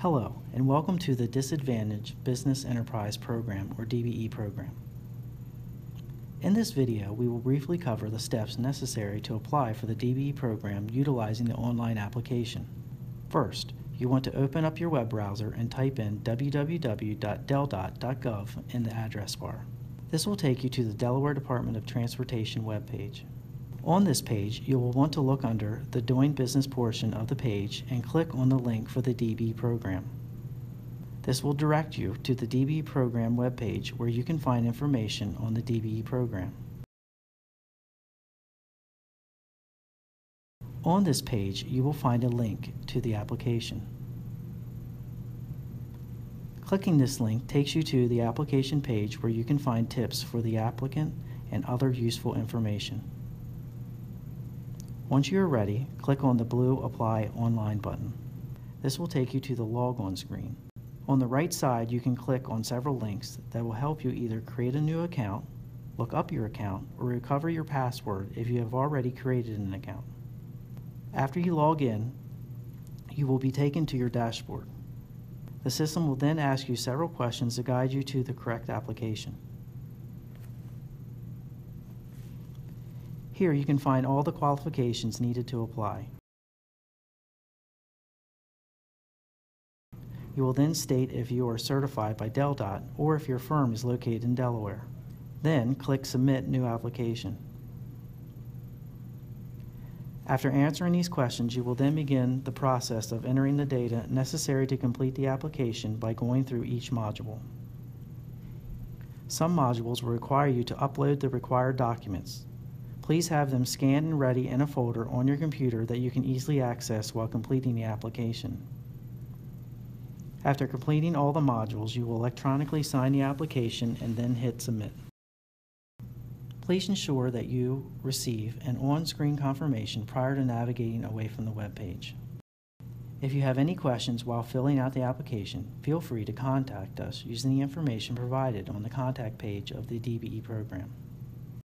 Hello, and welcome to the Disadvantaged Business Enterprise Program, or DBE program. In this video, we will briefly cover the steps necessary to apply for the DBE program utilizing the online application. First, you want to open up your web browser and type in www.deldot.gov in the address bar. This will take you to the Delaware Department of Transportation webpage. On this page, you will want to look under the Doing Business portion of the page and click on the link for the DB program. This will direct you to the DBE program webpage where you can find information on the DBE program. On this page, you will find a link to the application. Clicking this link takes you to the application page where you can find tips for the applicant and other useful information. Once you are ready, click on the blue Apply Online button. This will take you to the Log On screen. On the right side, you can click on several links that will help you either create a new account, look up your account, or recover your password if you have already created an account. After you log in, you will be taken to your dashboard. The system will then ask you several questions to guide you to the correct application. Here you can find all the qualifications needed to apply. You will then state if you are certified by DelDOT or if your firm is located in Delaware. Then click Submit New Application. After answering these questions, you will then begin the process of entering the data necessary to complete the application by going through each module. Some modules will require you to upload the required documents. Please have them scanned and ready in a folder on your computer that you can easily access while completing the application. After completing all the modules, you will electronically sign the application and then hit Submit. Please ensure that you receive an on-screen confirmation prior to navigating away from the web page. If you have any questions while filling out the application, feel free to contact us using the information provided on the contact page of the DBE program.